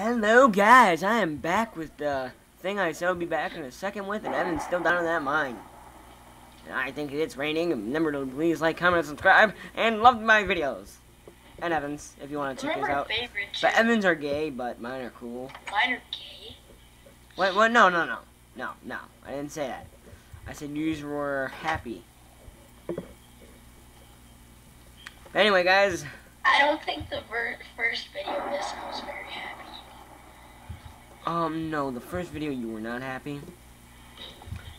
Hello guys, I am back with the thing I said I'd be back in a second with, and Evan's still down in that mine. And I think it's raining. Remember to please like, comment, and subscribe, and love my videos. And Evans, if you want to check those out. But. Evans are gay, but mine are cool. Mine are gay. Wait, what? No, no, no, no, no. I didn't say that. I said you were happy. But anyway, guys, I don't think the first video of this I was very happy. Um, no, the first video you were not happy.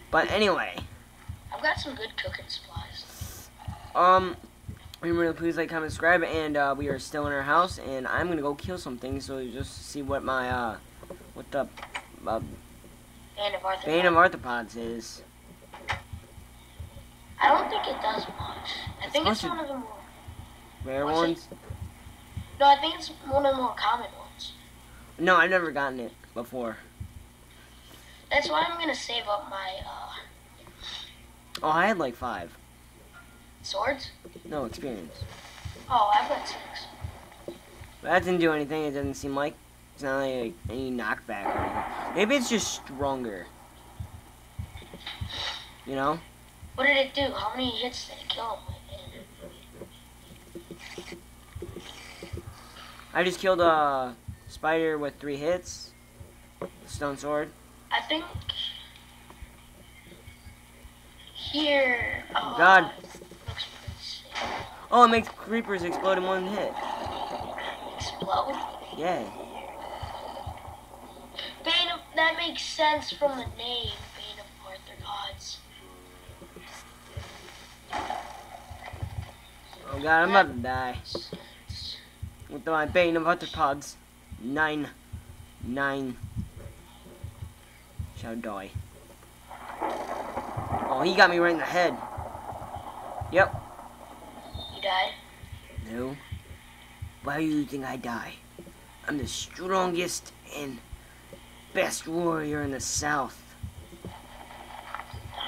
But anyway, I've got some good cooking supplies. um, remember to please like, comment, subscribe, and uh, we are still in our house, and I'm gonna go kill some things, so you just see what my uh, what the uh, Bane of Arthur. bane of arthropods is. I don't think it does much. I think it's one of the more. Rare What's it? ones? No, I think it's one of the more common ones. No, I've never gotten it before. That's why I'm gonna save up my uh, Oh, I had like five. swords. No experience. Oh, I've got six. But that didn't do anything. It doesn't seem like it's not like any knockback or anything. Maybe it's just stronger. You know? What did it do? How many hits did it kill him with? I just killed a spider with three hits. Stone sword. I think here. Oh, God. Looks pretty sick. Oh, it makes creepers explode in one hit. Explode. Yeah. Bane of, that makes sense from the name, Bane of Arthropods. Oh god, I'm about to die. With my bane of arthropods. Nine. Nine. Shall die. Oh, he got me right in the head. Yep. You died? No. Why do you think I die? I'm the strongest and best warrior in the South.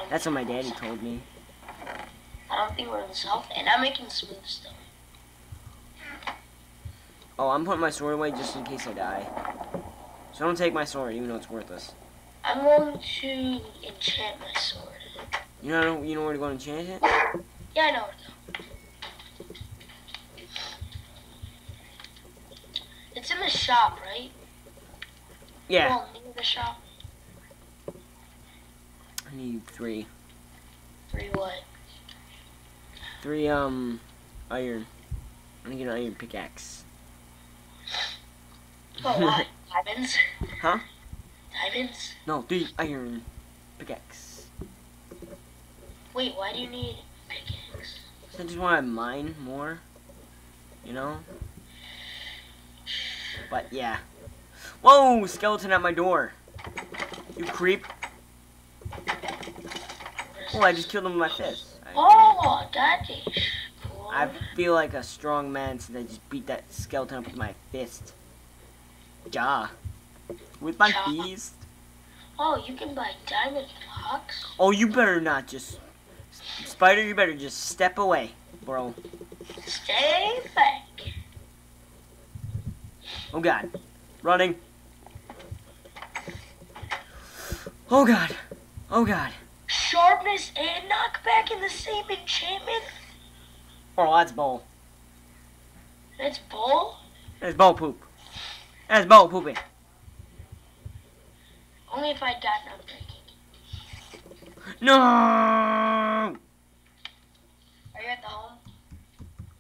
That's what my daddy told me. I don't think we're in the south, and I'm making smooth stone. Oh, I'm putting my sword away just in case I die. So don't take my sword, even though it's worthless. I'm going to enchant my sword. You know, you know where to go and enchant it? Yeah, I know where to go. It's in the shop, right? Yeah. Well, near the shop. I need three. Three what? Three, um, iron. I need an iron pickaxe. Oh, what? Diamonds? Huh? Diamonds? No, three iron pickaxe. Wait, why do you need pickaxe? I just want to mine more. You know? But yeah. Whoa! Skeleton at my door. You creep. Oh, I just killed him with my fist. Oh, that is cool. I feel like a strong man since I just beat that skeleton up with my fist. Ja. With my Ja. fist. Oh, you can buy diamond blocks? Oh, you better not just... Spider, you better just step away, bro. Stay back. Oh god. Running. Oh god. Oh god. Sharpness and knockback in the same enchantment? Oh, that's bull. That's bull? That's bull poop. That's bull pooping. Only if I got unbreaking. No! Are you at the home?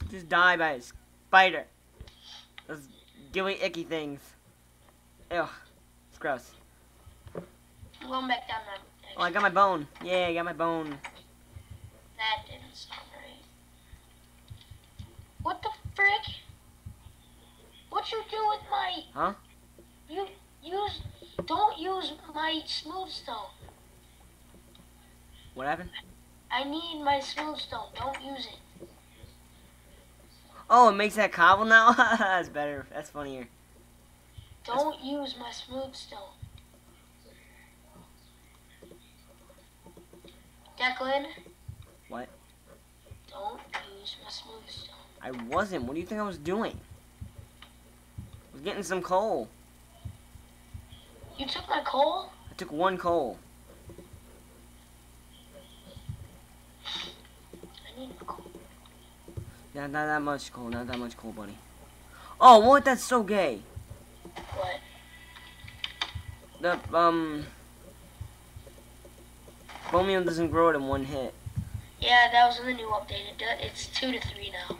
Just die by a spider. Those gilly icky things. Ew. It's gross. I'm going back down that. Oh, I got my bone. Yeah, I got my bone. That didn't sound right. What the frick? What you do with my? Huh? You use? Don't use my smooth stone. What happened? I need my smooth stone. Don't use it. Oh, it makes that cobble now? That's better. That's funnier. Don't use my smooth stone. Declan. What? Don't use my smooth stone. I wasn't. What do you think I was doing? I was getting some coal. You took my coal? I took one coal. I need coal. Yeah, not that much coal, not that much coal, buddy. Oh, what? That's so gay. What? The, um... Chromium doesn't grow it in one hit. Yeah, that was in the new update. It It's two to three now.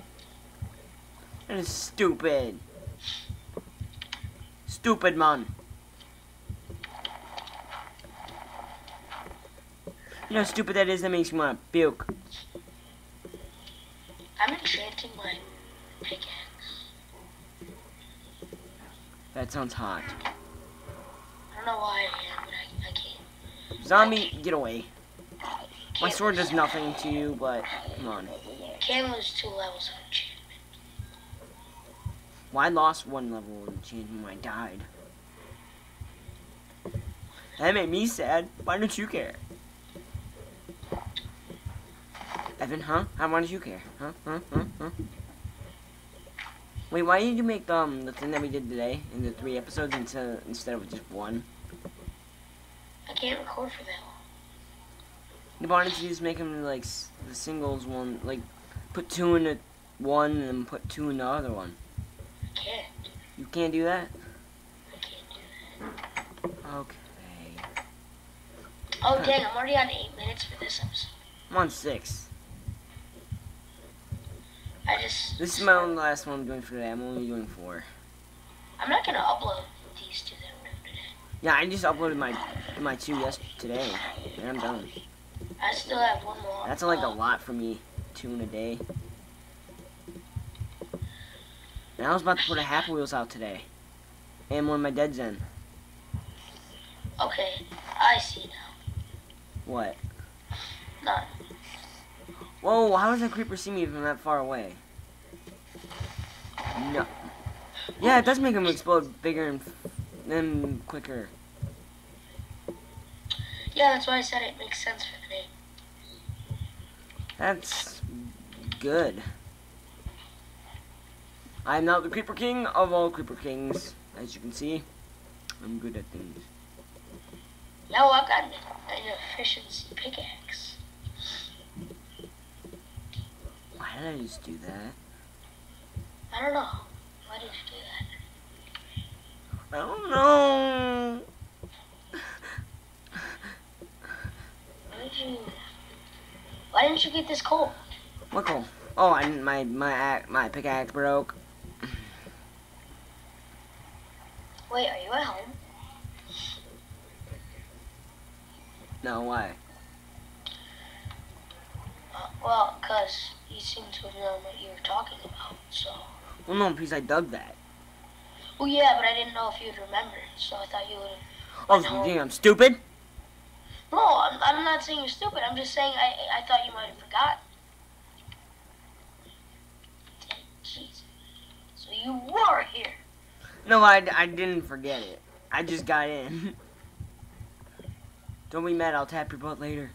That is stupid. Stupid, man. You know how stupid that is? That makes me want to puke. I'm enchanting my pickaxe. That sounds hot. I don't know why I am, but I, I can't. Zombie, get away. My can't sword lose- does nothing to you, but come on. Can't lose two levels of enchantment. Well, I lost one level of enchantment when I died. That made me sad. Why don't you care? Evan, huh? How why don't you care? Huh? Huh? Huh? Huh? Wait, why did you make um the thing that we did today in the three episodes instead instead of just one? I can't record for that long. You wanted to just make them like the singles one, like put two in the one and then put two in the other one. I can't. You can't do that. I can't do that. Okay. Oh dang, I'm already on eight minutes for this episode. I'm on six. I just. This is my own last one I'm doing for today. I'm only doing four. I'm not gonna upload these two that I'm today. Yeah, I just uploaded my my two yesterday, and I'm done. I still have one more. That's like a lot for me, two in a day. And I was about to put a half wheels out today, and one of my dead zen. Okay, I see now. What? None. Whoa! How does that creeper see me from that far away? No. Yeah, it does make him explode bigger and then quicker. Yeah, that's why I said it makes sense for me. That's good. I'm now the Creeper King of all Creeper Kings. As you can see, I'm good at things. No, I've got an efficiency pickaxe. Why did I just do that? I don't know. Why did you do that? I don't know. Why did you? Why didn't you get this coal? What cool? Oh, I my my my pickaxe broke. Wait, are you at home? No, why? Well, because you seem to have known what you were talking about, so. Well, no, because I dug that. Well, yeah, but I didn't know if you'd remember, so I thought you would. Oh, No. you think I'm stupid? No, I'm, I'm not saying you're stupid. I'm just saying I, I thought you might have forgotten. Jeez. So you were here. No, I, I didn't forget it. I just got in. Don't be mad. I'll tap your butt later.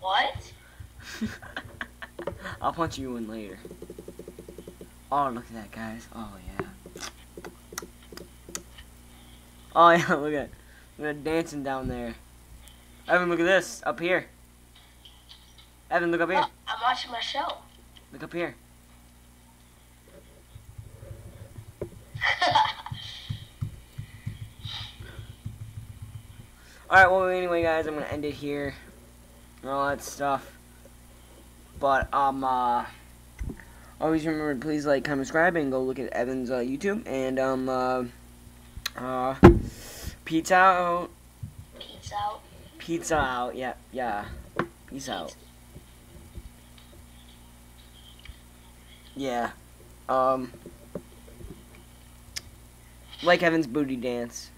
What? I'll punch you in later. Oh, look at that, guys. Oh, yeah. Oh, yeah, look at Look at dancing down there. Evan, look at this. Up here. Evan, look up here. Oh, I'm watching my show. Look up here. Alright, well, anyway, guys, I'm going to end it here. And all that stuff. But, um, uh, always remember to please like, comment, subscribe, and go look at Evan's uh, YouTube. And, um, uh, uh, pizza out. Pizza out. Pizza out. Yeah, yeah. Peace out. Yeah. Um, like Evan's booty dance.